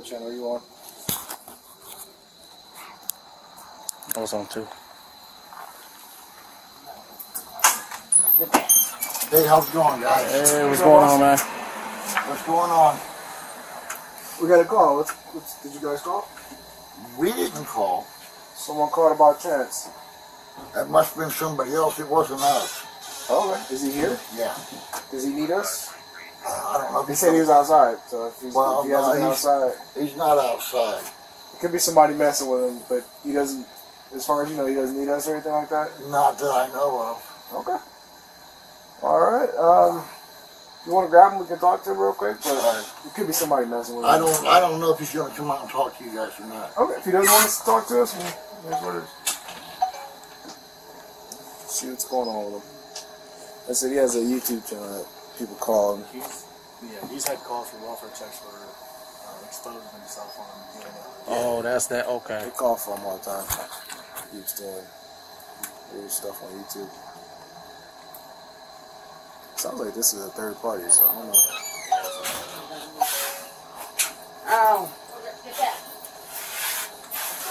What channel are you on? I was on too. Hey, how's it going, guys? Hey, what's going on, man? What's going on? We got a call. What's, what's, did you guys call? We didn't call. Someone called about Chance. That must have been somebody else. It wasn't us. Oh, okay. Is he here? Yeah. Does he need us? I don't know. if He he's- said he was outside. So if, he's, Well, if he hasn't no, been he's- outside, He's not outside. it could be somebody messing with him. But he doesn't. As far as you know, he doesn't need us or anything like that. Not that I know of. Okay. All right. Um, you want to grab him? We can talk to him real quick. But Alright. it could be somebody messing with him. I don't. I don't know if he's going to come out and talk to you guys or not. Okay. If he doesn't want us to talk to us, here's what it is. See what's going on with him. I said he has a YouTube channel that people call him. He's yeah, he's had calls from welfare checks for uh, exposing himself on the internet. Oh, that's that. Okay. They call for him all the time. He was doing weird stuff on YouTube. Sounds like this is a third party, so I don't know. Ow. Get that.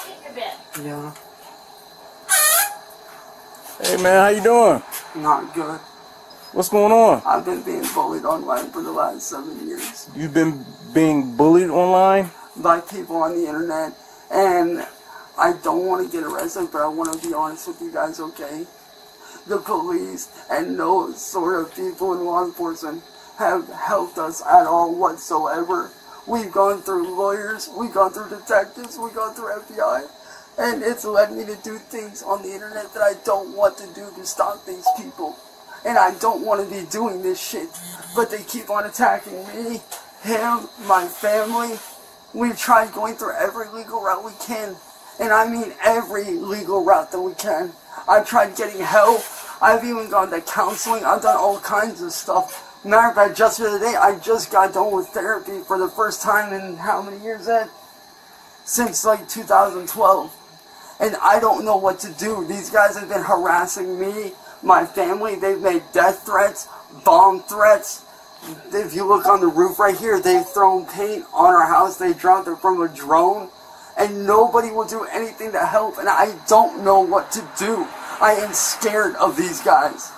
Get your bed. Yeah, Hey, man, how you doing? not good. What's going on? I've been being bullied online for the last seven years You've been being bullied online? by people on the internet, and I don't want to get arrested, but I want to be honest with you guys, okay? The police and no sort of people in law enforcement have helped us at all whatsoever. We've gone through lawyers, we've gone through detectives, we've gone through FBI, and it's led me to do things on the internet that I don't want to do to stop these people. And I don't want to be doing this shit, but they keep on attacking me, him, my family. We've tried going through every legal route we can, and I mean every legal route that we can. I've tried getting help. I've even gone to counseling. I've done all kinds of stuff. Matter of fact, just the other day, I just got done with therapy for the first time in how many years, Ed? Since like 2012. And I don't know what to do. These guys have been harassing me, my family. They've made death threats, bomb threats. If you look on the roof right here, they've thrown paint on our house. They dropped it from a drone. And nobody will do anything to help. And I don't know what to do. I am scared of these guys.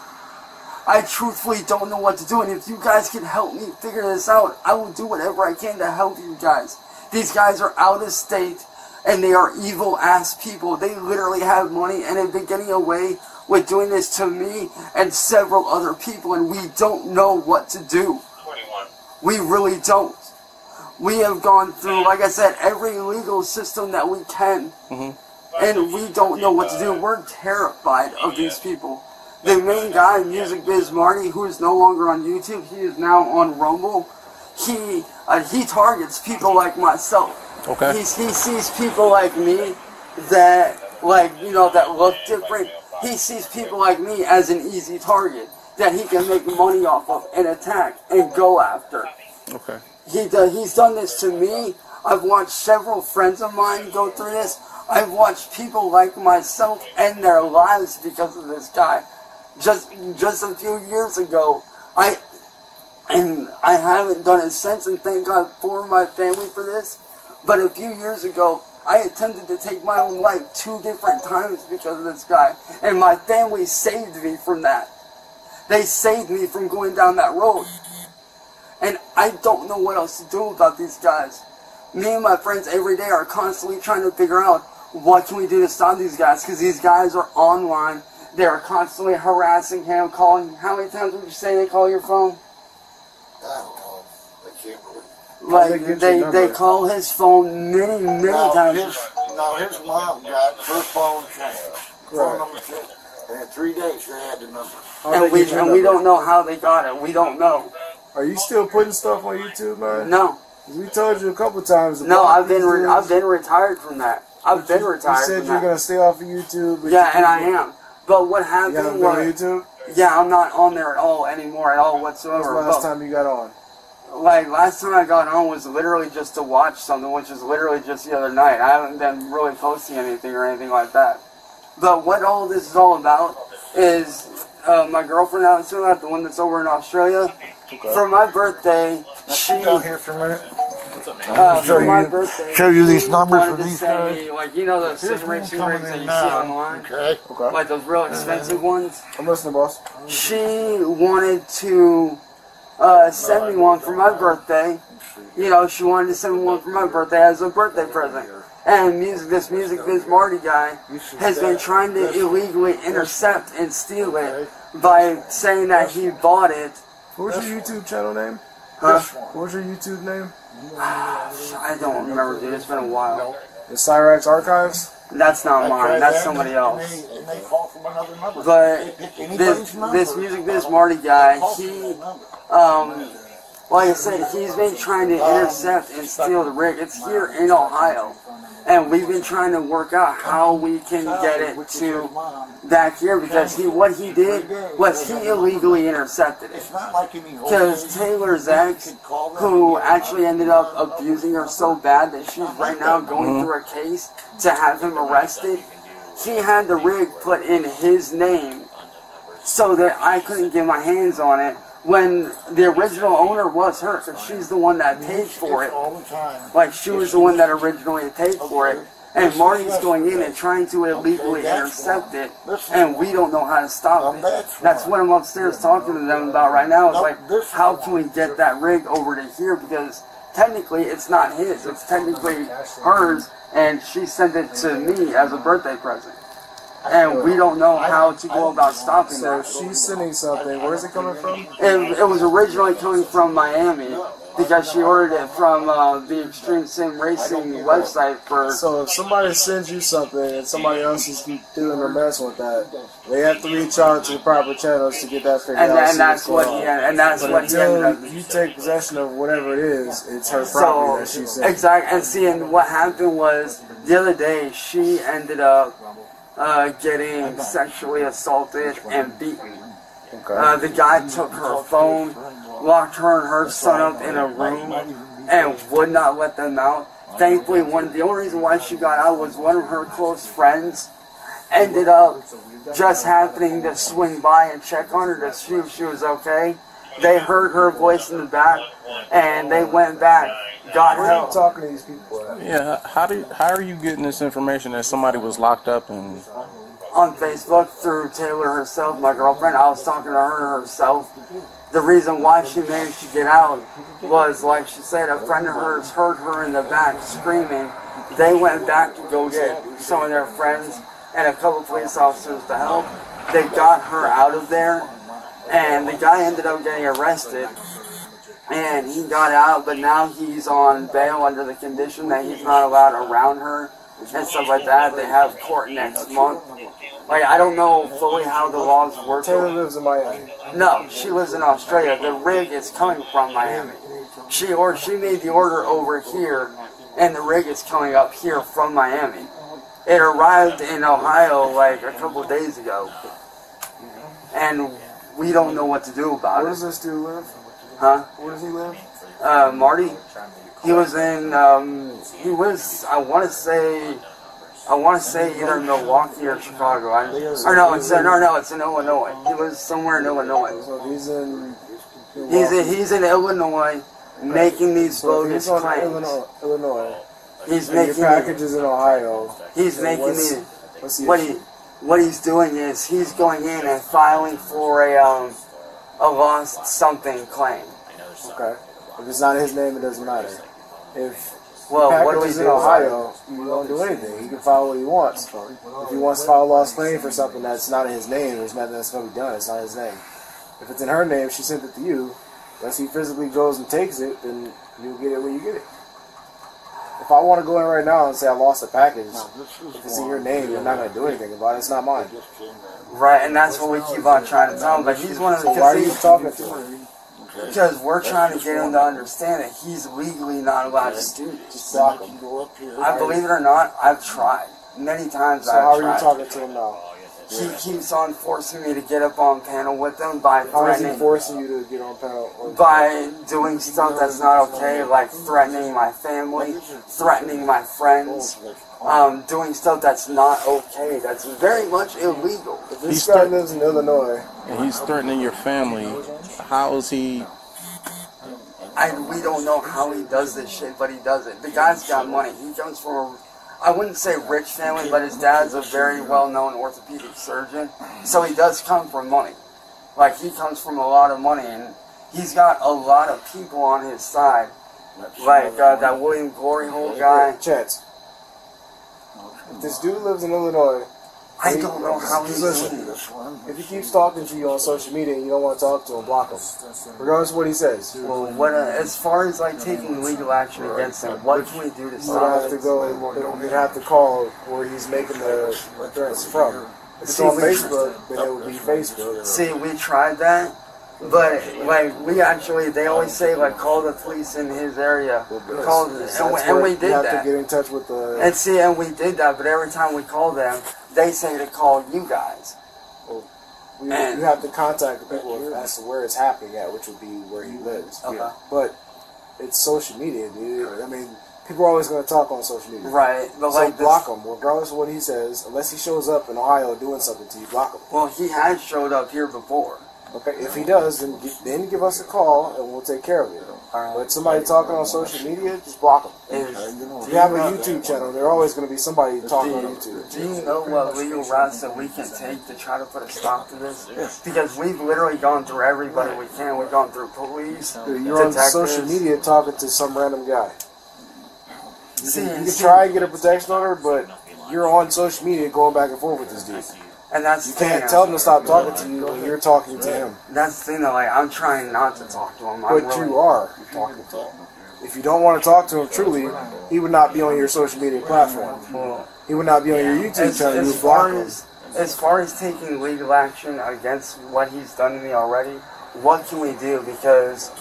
I truthfully don't know what to do. And if you guys can help me figure this out, I will do whatever I can to help you guys. These guys are out of state and they are evil ass people. They literally have money and have been getting away with doing this to me and several other people, and we don't know what to do. 21. We really don't. We have gone through, like I said, every legal system that we can, and we don't know what to do. We're terrified of these people. The main guy, Music Biz Marty, who is no longer on YouTube, he is now on Rumble. He uh, he targets people like myself. Okay. He, he sees people like me that, like, you know, that look different. He sees people like me as an easy target that he can make money off of and attack and go after. Okay. He he's done this to me. I've watched several friends of mine go through this. I've watched people like myself end their lives because of this guy. Just just a few years ago, I and I haven't done it since. And thank God for my family for this. But a few years ago, I attempted to take my own life two different times because of this guy, and my family saved me from that. They saved me from going down that road. And I don't know what else to do about these guys. Me and my friends every day are constantly trying to figure out what can we do to stop these guys because these guys are online. They're constantly harassing him, calling. How many times would you say they call your phone? Uh, I don't know. I can't believe. Like they they they call his phone many many Now times. his, now his mom got her phone changed. Phone number changed. And in three days they had the number. How'd And we get your and we don't know how they got it. We don't know. Are you still putting stuff on YouTube, man? No, 'Cause We told you a couple times. to no. I've been re- I've been retired from that. I've been You retired said you're that. gonna stay off of YouTube. but Yeah, you- and I am. But what You haven't happened been on was, YouTube. yeah, I'm not on there at all anymore at all When's whatsoever. the last But, time you got on? Like last time I got on was literally just to watch something, which is literally just the other night. I haven't been really posting anything or anything like that. But what all this is all about is uh, my girlfriend out in the one that's over in Australia. For my birthday, she Come down here for a minute. What's up, uh, Show for my you- birthday. show you these numbers for these send me, like you know those Here's situation one rings that you in see now. online, Okay. Okay. like those real expensive ones. I'm listening, boss. She wanted to uh, send me one for my birthday. You know, she wanted to send me one for my birthday as a birthday present. And music, this music biz Marty guy has been trying to illegally intercept and steal it by saying that he bought it. What was your YouTube channel name? Huh? What was your YouTube name? I don't remember, dude. It's been a while. The Cyrax Archives. That's not mine. That's somebody else. they- And they call from another number. But this anybody's this music biz Marty guy, he that number. Um, like I said, he's been trying to intercept and steal the rig. It's here in Ohio, and we've been trying to work out how we can get it to back here because he what he did was he illegally intercepted it. Because Taylor's ex, who actually ended up abusing her so bad that she's right now going through a case to have him arrested, he had the rig put in his name so that I couldn't get my hands on it when the original owner was her, because she's the one that paid for it. all the time. Like she was the one that originally paid for it. And Marty's going in and trying to illegally intercept it, and we don't know how to stop it. That's what I'm upstairs talking to them about right now. Is like, how can we get that rig over to here? Because technically it's not his, it's technically hers, and she sent it to me as a birthday present. And we don't know how to go about stopping So that. she's sending something. Where's it coming from? It, it was originally coming from Miami because she ordered it from uh, the Extreme Sim Racing website for. So if somebody sends you something and somebody else is doing or mess with that, they have to reach out to the proper channels to get that figured And, out. and that's what he on. and that's But what he ended up. you take possession of whatever it is, it's her property So that she sent. exactly, and see, and what happened was the other day she ended up uh, getting sexually assaulted and beaten. Uh, the guy took her phone, locked her and her son up in a room, and would not let them out. Thankfully, one the only reason why she got out was one of her close friends ended up just happening to swing by and check on her to see if she was okay. They heard her voice in the back, and they went back, got Where are you help. talking to these people at? Yeah, how do how are you getting this information that somebody was locked up and on Facebook through Taylor herself, my girlfriend. I was talking to her herself. The reason why she managed to get out was, like she said, a friend of hers heard her in the back screaming. They went back to go get some of their friends and a couple police officers to help. They got her out of there, and the guy ended up getting arrested. And he got out, but now he's on bail under the condition that he's not allowed around her and stuff like that. They have court next month. Like I don't know fully how the laws work. Taylor lives in Miami. No, she lives in Australia. The rig is coming from Miami. She or she made the order over here, and the rig is coming up here from Miami. It arrived in Ohio like a couple days ago, and we don't know what to do about it. Where does this dude live? Huh? Where does he live? Uh, Marty, he was in. Um, he was. I want to say. I want to say either Milwaukee or Chicago. I, or no, it's in, no, no, it's in Illinois. He was somewhere in Illinois. So he's in. He's in, he's in Illinois making these So bogus he's claims. Illinois. Illinois. He's And your making package is in Ohio. he's making these. What he what he's doing is he's going in and filing for a um a lost something claim. Okay. If it's not his name, it doesn't matter. If Well, the what do we do? in Ohio, you don't do anything. He can file what he wants. If he wants to file a lost claim for something that's not in his name, there's nothing that's going to be done. It's not his name. If it's in her name, she sent it to you. Unless he physically goes and takes it, then you'll get it when you get it. If I want to go in right now and say I lost a package, if it's in your name, you're not going to do anything about it. It's not mine. Right, and that's what we keep on trying to tell him. But he's one of the So why are you because, talking to him? because we're trying to get him to understand that he's legally not allowed to do this. Just block him. I believe it or not, I've tried many times. So I've how are you talking to him now? He keeps on forcing me to get up on panel with him by How is he threatening, forcing you to get on panel? By doing stuff that's not okay, like threatening my family, threatening my friends, um, doing stuff that's not okay. That's very much illegal. If He's guy lives in Illinois, and he's threatening your family? How is he? I we don't know how he does this shit, but he does it. The guy's got money. He comes from a, I wouldn't say rich family, but his dad's a very well-known orthopedic surgeon, so he does come from money. Like he comes from a lot of money, and he's got a lot of people on his side, like uh, that William Glory Hole guy. Chance. If this dude lives in Illinois, I don't know how he's Listen. doing. This one. if he keeps talking to you on social media and you don't want to talk to him, block him. Regardless of what he says. Well, what uh, as far as like taking legal action against him, what can we do to stop have it? to go. You'd have to call where he's making the threats from. If it's See, on we- Facebook, then it would be Facebook. See, we tried that, but like we actually, they always say like call the police in his area, call, and we, and we did have that. to get in touch with the. And see, and we did that, but every time we call them, they say to call you guys. We, And- you have to contact the people as to where it's happening at, which would be where he lives. Okay. But it's social media, dude. I mean, people are always going to talk on social media. Right, but So like this, block him, regardless of what he says. Unless he shows up in Ohio doing something to you, block him. well, he has showed up here before. Okay, if he does, then then give us a call and we'll take care of it. Alright. But somebody talking on social media, just block them. Is, If you have a YouTube channel, there's always going to be somebody talking on YouTube. Do you know what legal routes that we can take to try to put a stop to this? Because we've literally gone through everybody we can. We've gone through police, Dude, you're on social media talking to some random guy. You See, can, you can try and get a protection order, but you're on social media going back and forth with this dude. And that's You can't tell him to stop talking to you when you're talking to him. That's the thing that like I'm trying not to talk to him. I'm But really, you are talking to him. If you don't want to talk to him truly, he would not be on your social media platform. Well, He would not be on your YouTube as, channel. You as far him. as as far as taking legal action against what he's done to me already, what can we do? Because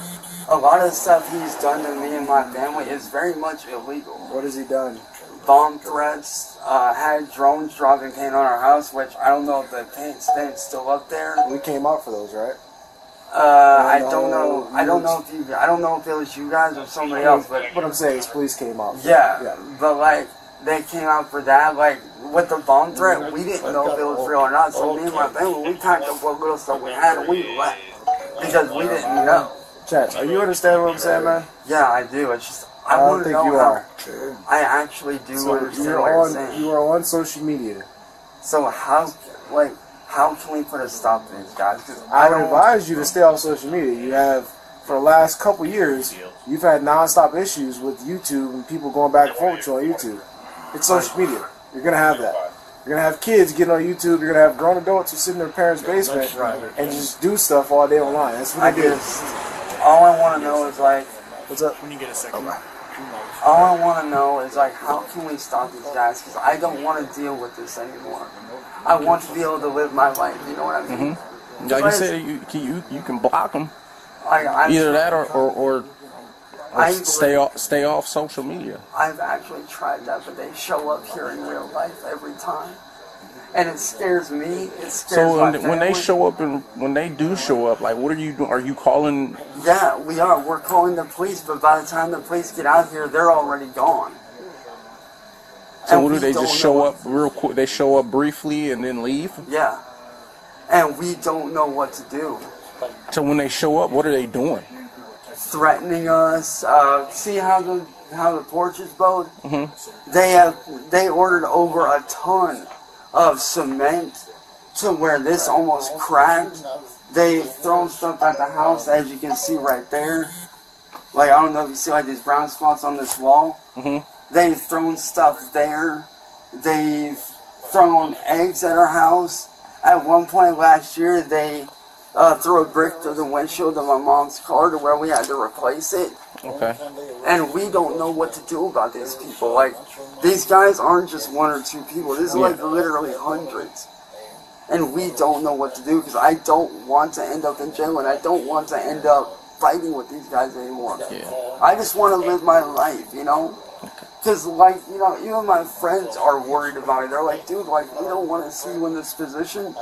a lot of the stuff he's done to me and my family is very much illegal. What has he done? Bomb threats, uh, had drones dropping paint on our house, which I don't know if the paint stain's still up there. We came out for those, right? Uh, I don't know. I don't know if you. I don't know if it was you guys or somebody else, but What I'm saying is, police came out. Yeah, Yeah. but like they came out for that. Like with the bomb threat, we didn't know if it was real or not. So me and my family, we packed up what little stuff we had and we left because we didn't know. Chad, are you understand what I'm saying, man? Yeah, I do. It's just I, I don't think know you how. are. I actually do So understand you're what you're on. saying. You are on social media. So how, like, how can we put a stop to these guys? 'Cause I I would don't. advise you to stay off social media. You have, for the last couple years, you've had nonstop issues with YouTube and people going back and forth with you on YouTube. It's social media. You're gonna have that. You're gonna have kids getting on YouTube. You're gonna have grown adults who sit in their parents' basement and just do stuff all day online. That's what I they do. all I want to know is like. What's up? When you get a second. All I want to know is like, how can we stop these guys? Because I don't want to deal with this anymore. I want to be able to live my life. You know what I mean? Mm-hmm. Like you said, you can you, you can block them. Like, Either that or or, or, or stay off stay off social media. I've actually tried that, but they show up here in real life every time, and it scares me. It scares So when, when they show up and when they do show up, like what are you doing? Are you calling? yeah, we are. We're calling the police, but by the time the police get out here, they're already gone. So And what do they just show up real quick? They show up briefly and then leave. Yeah, and we don't know what to do. So when they show up, what are they doing? threatening us. Uh, see how the how the porch is built? Mm-hmm. They have they ordered over a ton of cement to where this almost cracked. They've thrown stuff at the house, as you can see right there. Like I don't know if you see like these brown spots on this wall. Mhm. They've thrown stuff there. They've thrown eggs at our house. At one point last year, they uh, threw a brick through the windshield of my mom's car to where we had to replace it. Okay. And we don't know what to do about these people. Like, these guys aren't just one or two people. This is like literally hundreds. And we don't know what to do because I don't want to end up in jail and I don't want to end up fighting with these guys anymore. Yeah. I just want to live my life, you know? Because, like, you know, even my friends are worried about it. They're like, dude, like, we don't want to see you in this position.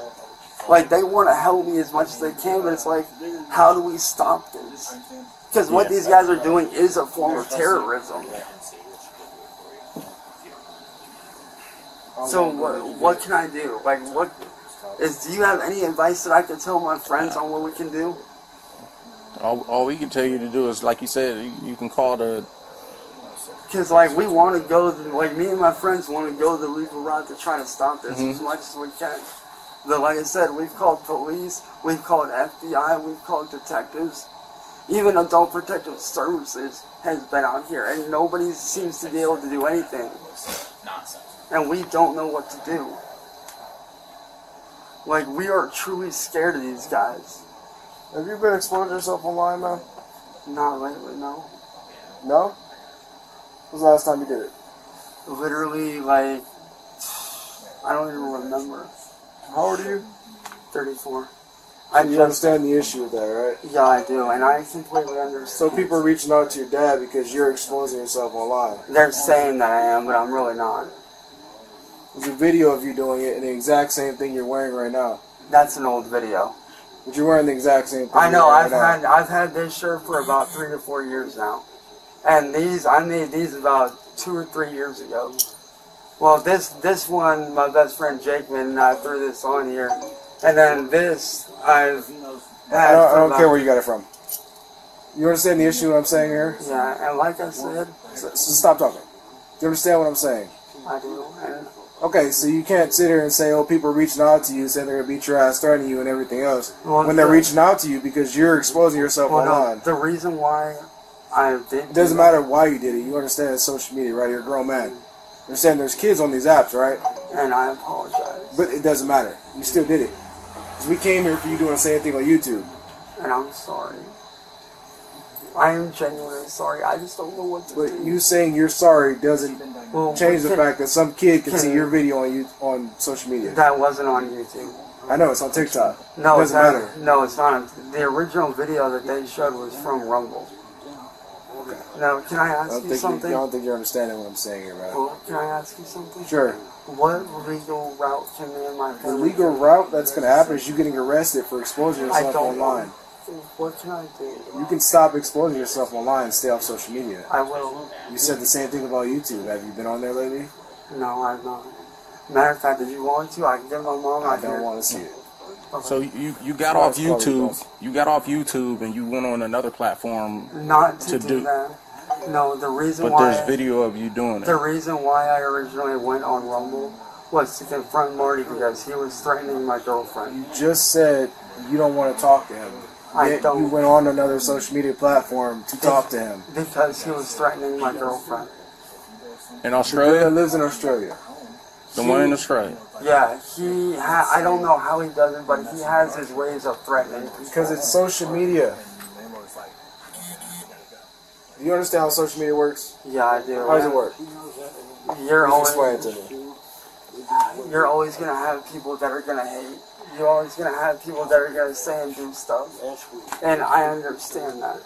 Like, they want to help me as much as they can, but it's like, how do we stop this? Because what these guys are doing is a form of terrorism. So, what, what can I do? Like, what is, do you have any advice that I could tell my friends on what we can do? All, all we can tell you to do is, like you said, you, you can call the. Because, like, we want to go, like, me and my friends want to go the legal route to try to stop this mm-hmm. as much as we can. But, like I said, we've called police, we've called FBI, we've called detectives. Even Adult Protective Services has been out here, and nobody seems to be able to do anything. And we don't know what to do. Like, we are truly scared of these guys. Have you been exposing yourself online, man? Not lately, no. No? When was the last time you did it? Literally, like, I don't even remember. How old are you? 34. I you understand the issue there, right? yeah, I do, and I completely understand. So people are reaching out to your dad because you're exposing yourself online. They're saying that I am, but I'm really not. There's a video of you doing it and the exact same thing you're wearing right now. That's an old video. But you're wearing the exact same thing. I know. I've wearing had I've had this shirt for about three to four years now, and these I made these about two or three years ago. Well, this this one, my best friend Jakeman and I threw this on here, and then this I've I had. don't, I don't care where you got it from. You understand the issue what I'm saying here? Yeah, and like I said, So, so stop talking. Do you understand what I'm saying? I do. And Okay, so you can't sit here and say, oh, people are reaching out to you, saying they're going to beat your ass, threatening you, and everything else. Well, when they're the- reaching out to you because you're exposing yourself well, no, online. the reason why I did. It doesn't matter why you did it. You understand it's social media, right? You're a grown man. You understand there's kids on these apps, right? And I apologize. But it doesn't matter. You still did it. 'Cause we came here for you doing the same thing on YouTube. And I'm sorry. I am genuinely sorry. I just don't know what to But do. you saying you're sorry doesn't well, change the can- fact that some kid can can- see your video on you on social media. that wasn't on YouTube. I know it's on TikTok. No, it it's doesn't not. matter. No, it's not. The original video that they showed was from Rumble. Okay. Now, can I I ask don't you think you, something? I don't think you're understanding what I'm saying here, man. Well, can I ask you something? Sure. What legal route can me and my The legal route that's going to happen is you getting arrested for exposing I yourself don't online. know. What can I do? You can stop exposing yourself online and stay off social media. I will. You said the same thing about YouTube. Have you been on there lately? No, I'm not. Matter of fact, if you want to, I can get my mom I out don't here. want to see it. So you you got Well, off YouTube. You got off YouTube and you went on another platform, Not to, To do, do- that. No, the reason but why there's video of you doing it. the reason why I originally went on Rumble was to confront Marty because he was threatening my girlfriend. You just said you don't want to talk to him. I Yet don't. You went on another social media platform to talk to him. Because he was threatening my girlfriend. In That Australia, lives in Australia. the one in Australia. Yeah, he ha- I don't know how he does it, but he has his ways of threatening. Because it's social media. Do you understand how social media works? Yeah, I do. How does it work? You're Just explain always, it to me. you're always gonna have people that are gonna hate. You're always gonna have people that are gonna say and do stuff. And I understand that.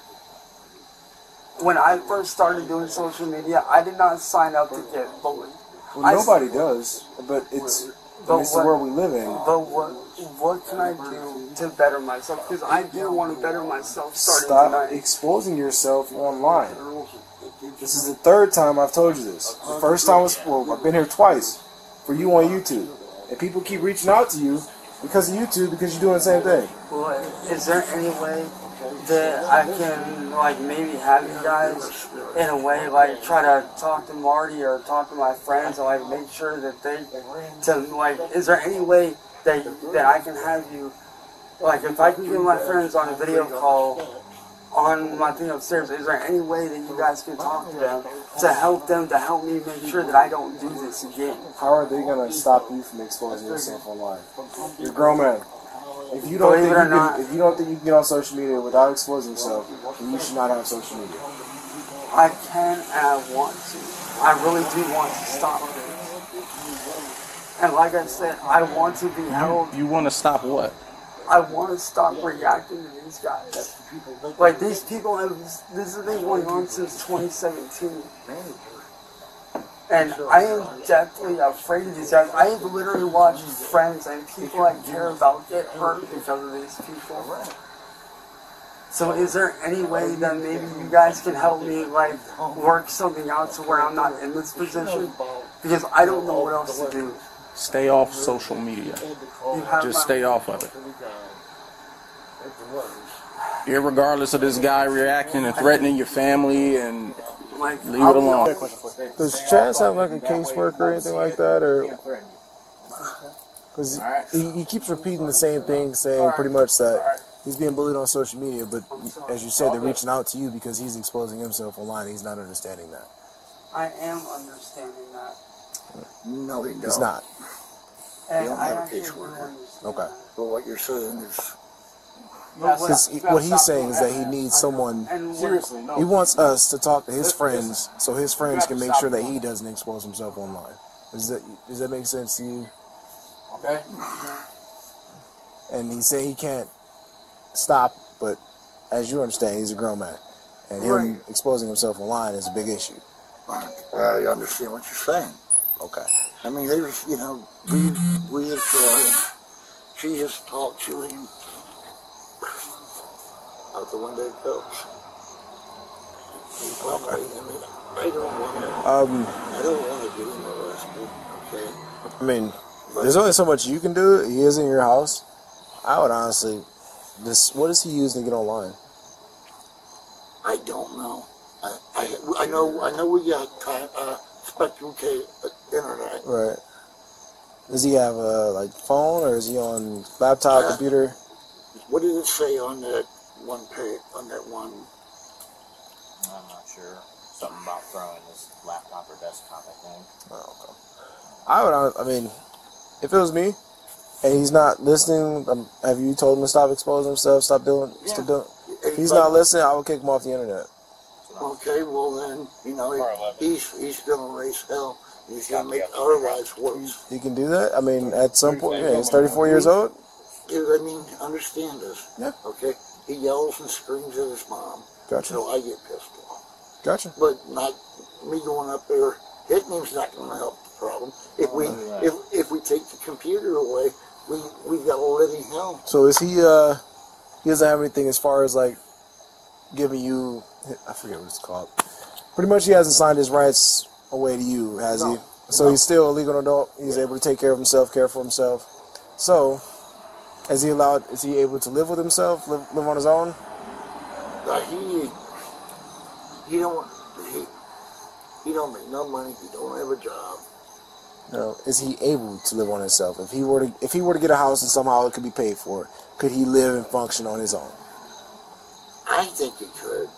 When I first started doing social media, I did not sign up to get bullied. Well, nobody does, but it's But it's the what- world we live in. But what what can I do to better myself? Because I do want to better myself starting Stop tonight. exposing yourself online. This is the third time I've told you this. The first time was well, I've been here twice for you on YouTube, and people keep reaching out to you because of YouTube because you're doing the same thing. Well, is there any way that I can like maybe have you guys in a way like try to talk to Marty or talk to my friends and like make sure that they to like is there any way that that I can have you like if I can get my friends on a video call on my thing upstairs, is there any way that you guys can talk to them to help them to help me make sure that I don't do this again? How are they gonna stop you from exposing yourself online? You're a grown man. If you don't Believe think it or you not. can, if you don't think you can get on social media without exposing yourself, then you should not have social media. I can and I want to. I really do want to stop this. And like I said, I want to be held. You want to stop what? I want to stop reacting to these guys. Like these people have. This has been going on since 2017. And I am deathly afraid of these guys. I have literally watched friends and people I care about get hurt because of these people. So is there any way that maybe you guys can help me like work something out to where I'm not in this position? Because I don't know what else to do. Stay off social media. Just stay off of it. irregardless of this guy reacting and threatening your family and leave it alone. Quick question for you. Does Chaz have like a caseworker or anything like that, or because he, he keeps repeating the same thing, saying pretty much that he's being bullied on social media, but as you said, they're reaching out to you because he's exposing himself online. He's not understanding that. I am understanding that. No, he don't. He's not. And don't I have a actually caseworker. Okay. But what you're saying is, Because what he's saying is that he needs someone. Seriously, no. He wants us to talk to his friends so his friends can make sure that he doesn't expose himself online. Does that does that make sense to you? Okay. And he said he can't stop, but as you understand, he's a grown man, and him Right. exposing himself online is a big issue. I I understand what you're saying. Okay. I mean, there's, you know, we, we tried. She just talked to him out the window goes. Okay. I mean, I don't want to, Um, I don't want to get him arrested, okay? I mean, there's only so much you can do. He is in your house. I would honestly, this. What does he use to get online? I don't know. I, I, I know, I know we got time, uh, Spectrum K uh, internet. Right. Does he have a like phone or is he on laptop, computer? What did it say on that one page, on that one? I'm not sure. Something about throwing his laptop or desktop, I think. Oh, okay. I would. I mean, if it was me, and he's not listening, um, have you told him to stop exposing himself? Stop doing. Stop doing. If he's not listening, I would kick him off the internet. Okay, well then, you know, he- he's, he's gonna raise hell. He's gonna make our lives worse. He can do that. I mean, at some point, yeah, he's 34 years old. Dude, I mean, understand this. Yeah. Okay? He yells and screams at his mom. Gotcha. So I get pissed off. Gotcha. But not me going up there, hitting him's not gonna help the problem. If we if if we take the computer away, we we got a living hell. So is he? uh He doesn't have anything as far as like giving you. I forget what it's called. Pretty much, he hasn't signed his rights away to you, has he? So he's still a legal adult. He's able to take care of himself, care for himself. So, is he allowed? Is he able to live with himself, live, live on his own? Uh, he he don't he he don't make no money. He don't have a job. No. Is he able to live on himself? If he were to, if he were to get a house and somehow it could be paid for, could he live and function on his own? I think he could.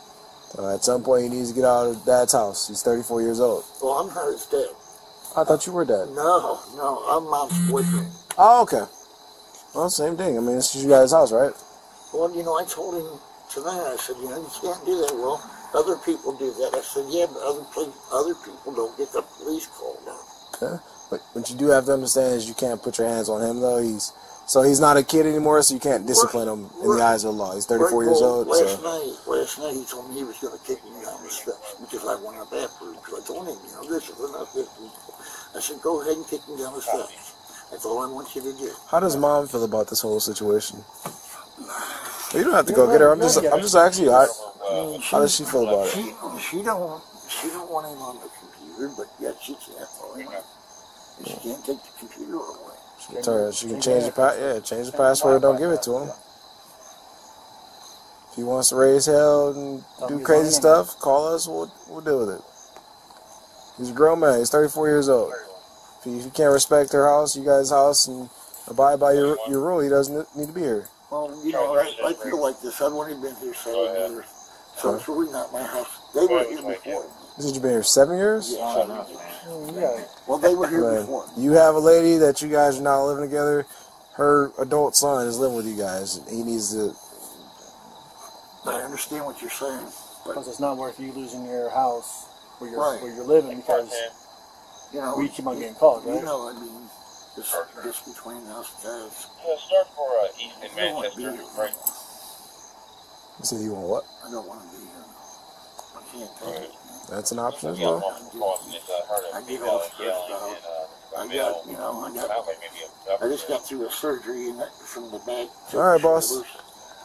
Uh, at some point, he needs to get out of dad's house. He's 34 years old. Well, I'm not his dad. I thought you were dad. No, no, I'm mom's boyfriend. Oh, okay. Well, same thing. I mean, it's just you guys' house, right? Well, you know, I told him tonight. I said, you know, you can't do that. Well, other people do that. I said, yeah, but other other people don't get the police called out. Okay. But what you do have to understand is you can't put your hands on him though. He's so he's not a kid anymore, so you can't discipline him in the eyes of the law. He's 34 years well, old. Last So night, last night he told me he was going to kick me down the steps because I went up after him. Because I told him, you know, this is enough. This I said, go ahead and kick me down the steps. That's all I want you to do. how does mom feel about this whole situation? You don't have to go get her. I'm just I'm just asking you. How, how does she feel about it? She, she don't, she don't want him on the computer, but yet she can't follow him. And she can't take the computer away. She can, she can change the pa- yeah, change the password. Don't give it to him. If he wants to raise hell and do crazy stuff, call us. We'll we'll deal with it. He's a grown man. He's 34 years old. If he, if he can't respect her house, you guys' house, and abide by your your rule, he doesn't need to be here. Well, you know, I, I feel like this. I've only been here seven years. So it's really not my house. They were here before. You said you've been here seven years. Yeah, seven years. Well, they were here Man, before. you have a lady that you guys are not living together. Her adult son is living with you guys. And he needs to. I understand what you're saying. Because it's not worth you losing your house where you're, Right. where you're living because You know, we keep on getting called, you right? know, I mean, this, this between us guys. Yeah, start for uh, Easton, I don't want to be Manchester. here. Right. You said you want what? I don't want to be here. I can't take it. That's an option as well. I'm crossing this, uh, heard I a get female all stressed yelling out. uh, I got, you know, I got, like maybe a I just got through a surgery from the back. All right, boss. shoulders.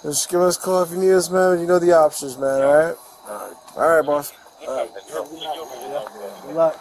Just give us a call if you need us, man. You know the options, man. All right. Uh, All right, boss. uh, have a good night, man. Good luck.